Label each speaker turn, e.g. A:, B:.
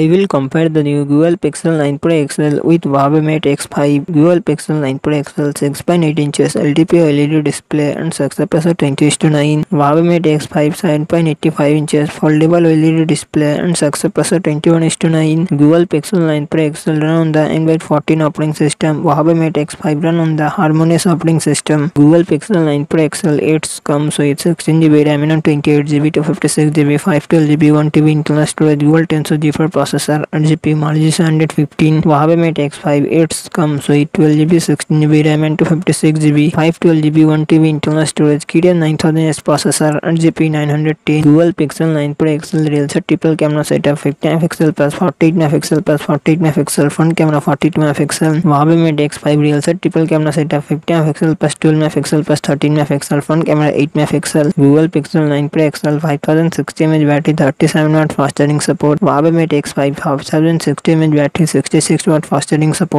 A: I will compare the new Google Pixel 9 Pro XL with Huawei Mate X5. Google Pixel 9 Pro XL 6.8 inches LTPO LED display and success ratio 20 to 9. Huawei Mate X5 7.85 inches foldable LED display and success ratio 21 to 9. Google Pixel 9 Pro XL run on the Android 14 operating system. Huawei Mate X5 run on the HarmonyOS operating system. Google Pixel 9 Pro XL 8 comes with 16GB RAM and 28GB to 56GB 512GB 1TB internal storage Dual Tensor G4 processor processor eight G P मान लीजिए hundred fifteen वहाँ पे Mate X five eights come सोई twelve G B sixteen G B RAM and two fifty six G B five twelve G B one T B internal storage की day nine thousand S processor eight G P nine hundred ten dual Pixel nine Pro XL rear से triple camera setup fifty megapixel plus forty eight megapixel plus forty eight megapixel front camera forty two megapixel वहाँ पे Mate X five rear से triple camera setup fifty megapixel plus twelve megapixel plus thirteen megapixel front camera eight megapixel Google Pixel nine Pro XL five thousand sixty M H battery thirty seven watt fast charging support वहाँ पे Mate X 5 hours 760 mAh battery 66 watt fast charging support